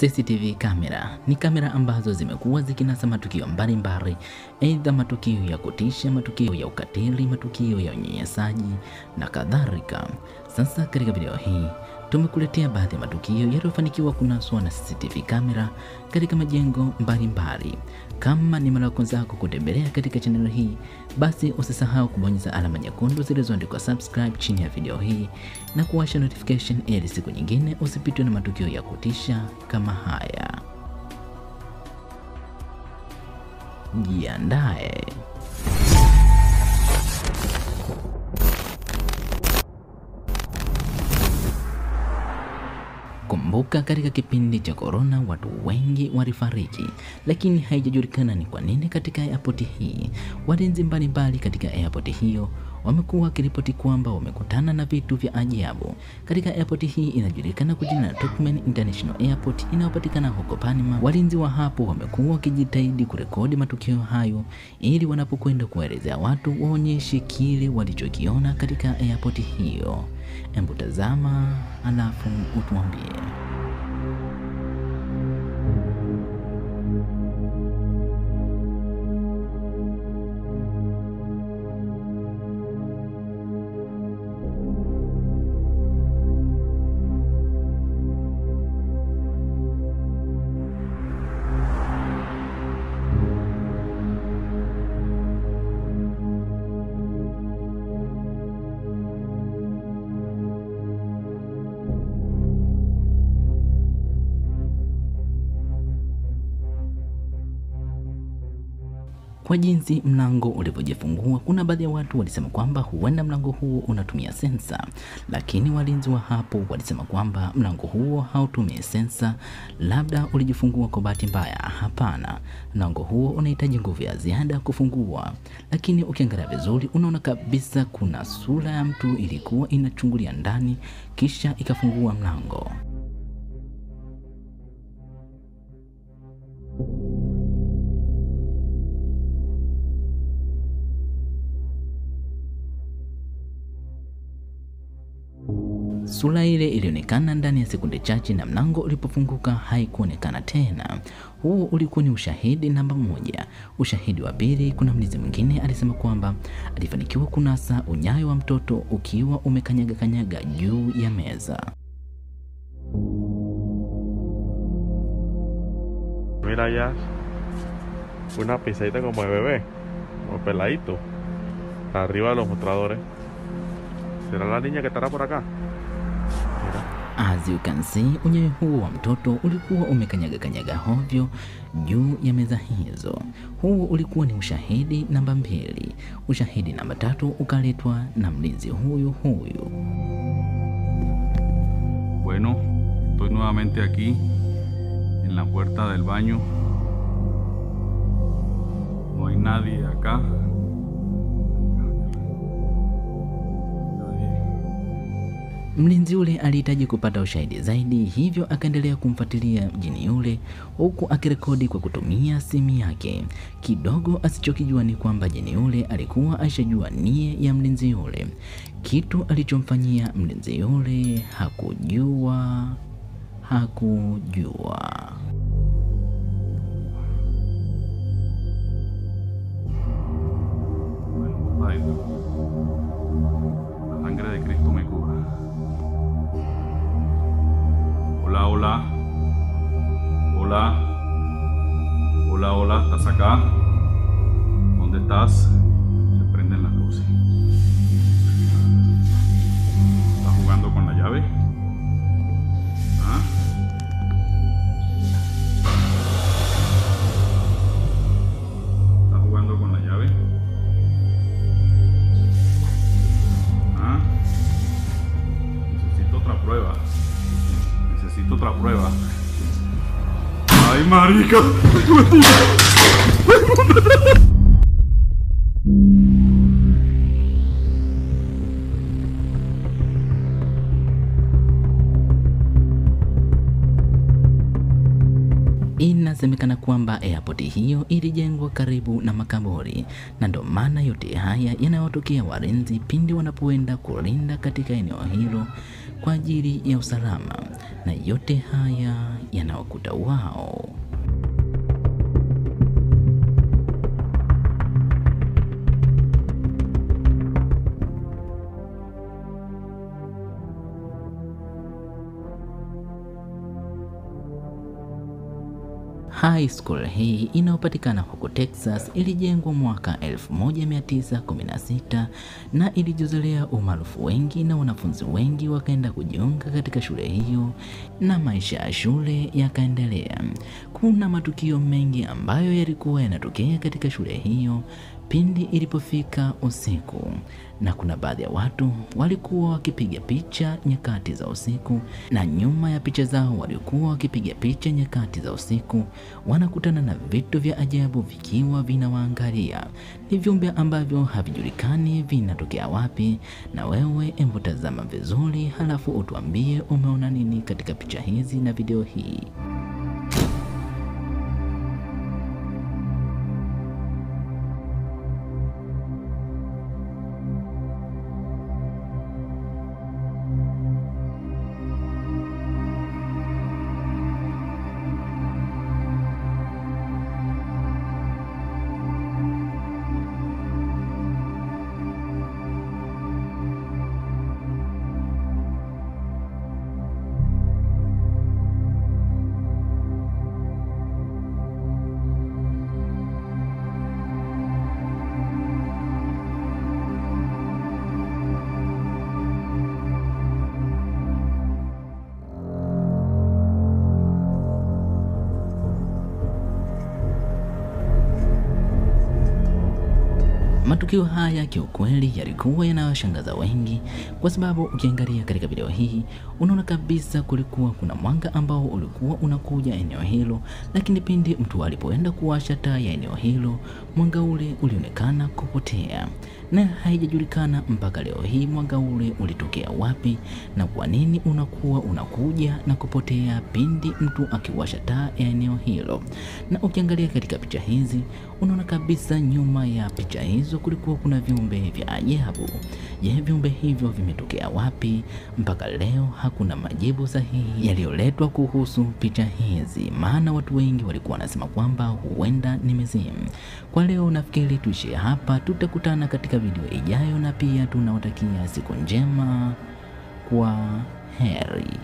CCTV kamera ni kamera ambazo zimekuwa zikinasa matukio mbalimbali, aidha matukio ya kutisha, matukio ya ukatili, matukio ya unyanyasaji na kadhalika. Sasa katika video hii tumekuletea baadhi ya matukio yaliyofanikiwa kunaswa na CCTV kamera katika majengo mbalimbali. Kama ni mara yako kutembelea katika chaneli hii, basi usisahau kubonyeza alama nyekundu zilizoandikwa subscribe chini ya video hii na kuwasha notification ili siku nyingine usipitwe na matukio ya kutisha kama haya. Jiandae. Kumbuka, katika kipindi cha korona watu wengi walifariki, lakini haijajulikana ni kwa nini. Katika airport hii, walinzi mbalimbali katika airport hiyo wamekuwa wakiripoti kwamba wamekutana na vitu vya ajabu. Katika airport hii inajulikana kwa jina la Turkmen International Airport inayopatikana huko Panama. Walinzi wa hapo wamekuwa wakijitahidi kurekodi matukio hayo ili wanapokwenda kuwaelezea watu waonyeshe kile walichokiona katika airport hiyo. Embu tazama alafu utuambie. Kwa jinsi mlango ulivyojifungua, kuna baadhi ya watu walisema kwamba huenda mlango huo unatumia sensa, lakini walinzi wa hapo walisema kwamba mlango huo hautumii sensa, labda ulijifungua kwa bahati mbaya. Hapana, mlango huo unahitaji nguvu ya ziada kufungua, lakini ukiangalia vizuri unaona kabisa kuna sura ya mtu ilikuwa inachungulia ndani kisha ikafungua mlango. Sura ile ilionekana ndani ya sekunde chache, na mlango ulipofunguka haikuonekana tena. Huu ulikuwa ni ushahidi namba moja. Ushahidi wa pili, kuna mlinzi mwingine alisema kwamba alifanikiwa kunasa unyayo wa mtoto ukiwa umekanyaga kanyaga juu ya meza. Mira ya una pisadita como de bebé, como peladito, arriba de los mostradores. ¿Será la niña que estará por acá? As you can see, unyayo huo wa mtoto ulikuwa umekanyaga kanyaga hovyo juu ya meza hizo. Huo ulikuwa ni ushahidi namba mbili. Ushahidi namba tatu ukaletwa na mlinzi huyu huyu. Bueno, estoy nuevamente aquí en la puerta del baño. No hay nadie acá. Mlinzi yule alihitaji kupata ushahidi zaidi, hivyo akaendelea kumfuatilia jini yule huku akirekodi kwa kutumia simu yake. Kidogo asichokijua ni kwamba jini yule alikuwa ashajua nia ya mlinzi yule. Kitu alichomfanyia mlinzi yule hakujua, hakujua. Bueno, marica! Inasemekana kwamba airport hiyo ilijengwa karibu na makaburi, na ndo maana yote haya yanayotokea walinzi pindi wanapoenda kulinda katika eneo hilo kwa ajili ya usalama, na yote haya yanawakuta wao. High school hii inayopatikana huko Texas ilijengwa mwaka 1916 na ilijizolea umaarufu wengi na wanafunzi wengi wakaenda kujiunga katika shule hiyo na maisha ya shule yakaendelea. Kuna matukio mengi ambayo yalikuwa yanatokea katika shule hiyo pindi ilipofika usiku, na kuna baadhi ya watu walikuwa wakipiga picha nyakati za usiku, na nyuma ya picha zao walikuwa wakipiga picha nyakati za usiku, wanakutana na vitu vya ajabu vikiwa vinawaangalia. Ni viumbe ambavyo havijulikani vinatokea wapi, na wewe embo tazama vizuri, halafu utuambie umeona nini katika picha hizi na video hii. Matukio haya kiukweli yalikuwa yanawashangaza wengi, kwa sababu ukiangalia katika video hii unaona kabisa kulikuwa kuna mwanga ambao ulikuwa unakuja eneo hilo, lakini pindi mtu alipoenda kuwasha taa ya eneo hilo, mwanga ule ulionekana kupotea, na haijajulikana mpaka leo hii mwaga ule ulitokea wapi na kwa nini unakuwa unakuja na kupotea pindi mtu akiwasha taa ya eneo hilo. Na ukiangalia katika picha hizi unaona kabisa nyuma ya picha hizo kulikuwa kuna viumbe vya ajabu. Je, viumbe hivyo vimetokea wapi? Mpaka leo hakuna majibu sahihi yaliyoletwa kuhusu picha hizi, maana watu wengi walikuwa wanasema kwamba huenda ni mizimu. Kwa leo nafikiri tuishie hapa, tutakutana katika video ijayo, na pia tunawatakia siku njema. Kwa heri.